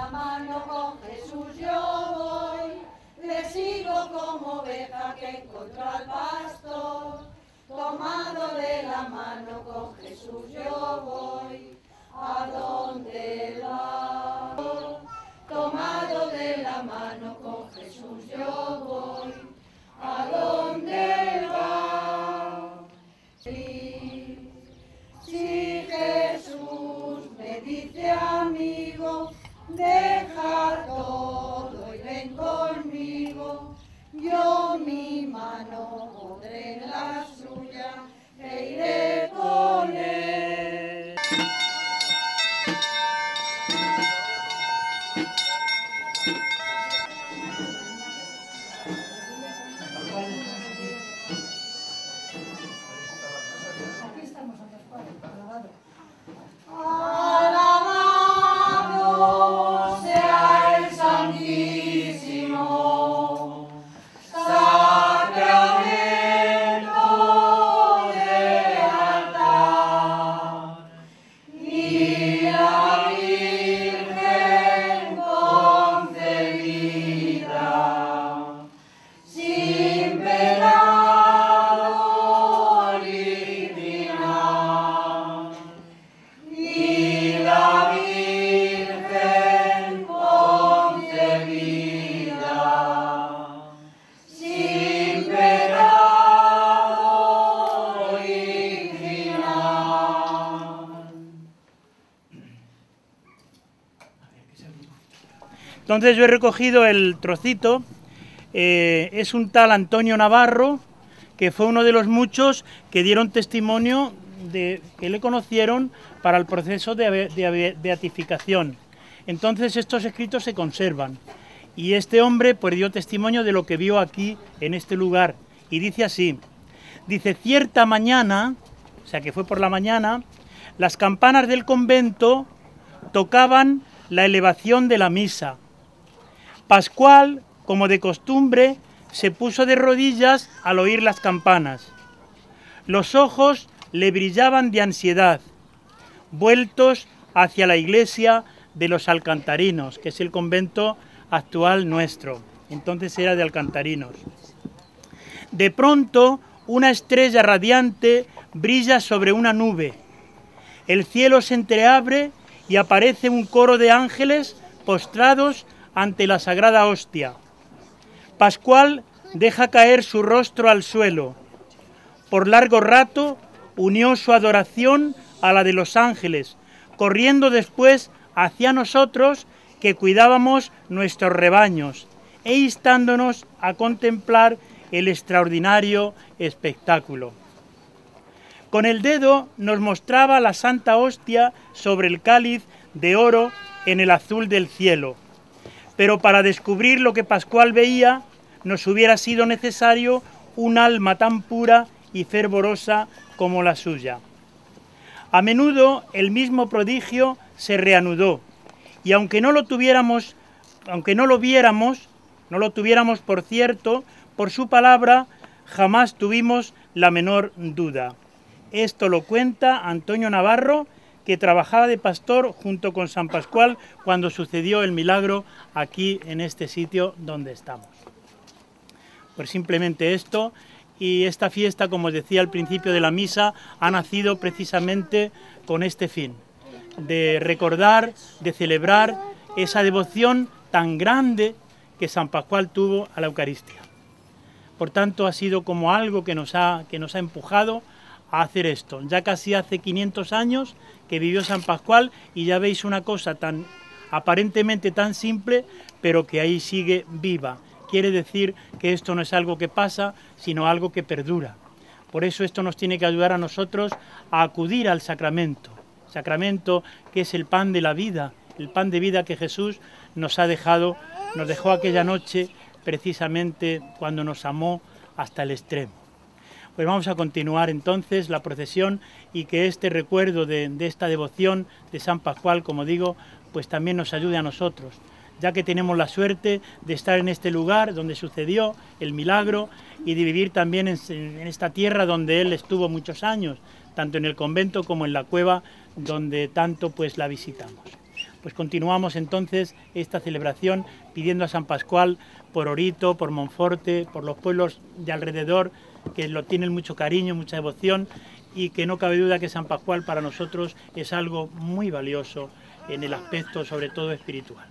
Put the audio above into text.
la mano con Jesús yo voy, le sigo como oveja que encontró al pastor. Tomado de la mano con Jesús yo voy, a donde va. Tomado de la mano con 아. Entonces yo he recogido el trocito, eh, es un tal Antonio Navarro, que fue uno de los muchos que dieron testimonio de que le conocieron para el proceso de, beatificación. Entonces estos escritos se conservan. Y este hombre pues dio testimonio de lo que vio aquí en este lugar. Y dice así, dice, cierta mañana, o sea que fue por la mañana, las campanas del convento tocaban la elevación de la misa. Pascual, como de costumbre, se puso de rodillas al oír las campanas. Los ojos le brillaban de ansiedad, vueltos hacia la iglesia de los alcantarinos, que es el convento actual nuestro. Entonces era de alcantarinos. De pronto, una estrella radiante brilla sobre una nube. El cielo se entreabre y aparece un coro de ángeles postrados ante la sagrada hostia. Pascual deja caer su rostro al suelo. Por largo rato unió su adoración a la de los ángeles, corriendo después hacia nosotros que cuidábamos nuestros rebaños e instándonos a contemplar el extraordinario espectáculo. Con el dedo nos mostraba la santa hostia sobre el cáliz de oro en el azul del cielo. Pero para descubrir lo que Pascual veía, nos hubiera sido necesario un alma tan pura y fervorosa como la suya. A menudo el mismo prodigio se reanudó, y aunque no lo tuviéramos, aunque no lo viéramos, no lo tuviéramos por cierto, por su palabra jamás tuvimos la menor duda. Esto lo cuenta Antonio Navarro, que trabajaba de pastor junto con San Pascual cuando sucedió el milagro aquí en este sitio donde estamos. Pues simplemente esto y esta fiesta, como os decía al principio de la misa, ha nacido precisamente con este fin, de recordar, de celebrar esa devoción tan grande que San Pascual tuvo a la Eucaristía. Por tanto, ha sido como algo que nos ha, que nos ha empujado a hacer esto. Ya casi hace 500 años que vivió San Pascual y ya veis una cosa tan aparentemente tan simple, pero que ahí sigue viva. Quiere decir que esto no es algo que pasa, sino algo que perdura. Por eso esto nos tiene que ayudar a nosotros a acudir al sacramento. Sacramento que es el pan de la vida, el pan de vida que Jesús nos ha dejado, nos dejó aquella noche precisamente cuando nos amó hasta el extremo. Pues vamos a continuar entonces la procesión y que este recuerdo de, esta devoción de San Pascual, como digo, pues también nos ayude a nosotros, ya que tenemos la suerte de estar en este lugar donde sucedió el milagro y de vivir también en, en esta tierra donde él estuvo muchos años, tanto en el convento como en la cueva donde tanto pues la visitamos. pues continuamos entonces esta celebración pidiendo a San Pascual por Orito, por Monforte, por los pueblos de alrededor que lo tienen mucho cariño, mucha devoción y que no cabe duda que San Pascual para nosotros es algo muy valioso en el aspecto sobre todo espiritual.